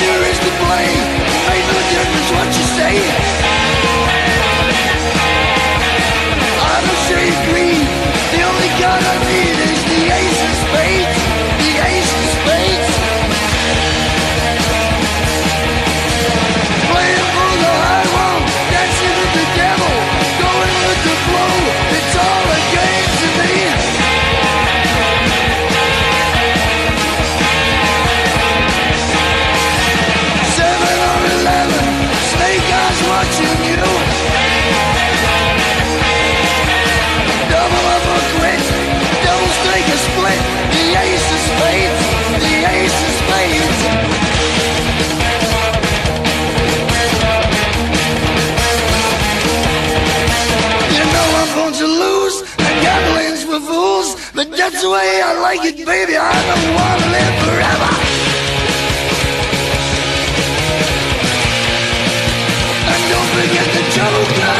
sure is to blame. Ain't no difference what you say. night. The ace is spades, the ace is spades. You know I'm going to lose. The gambling's for fools. But that's the way I like it, baby. I don't want to live forever. And don't forget the joke.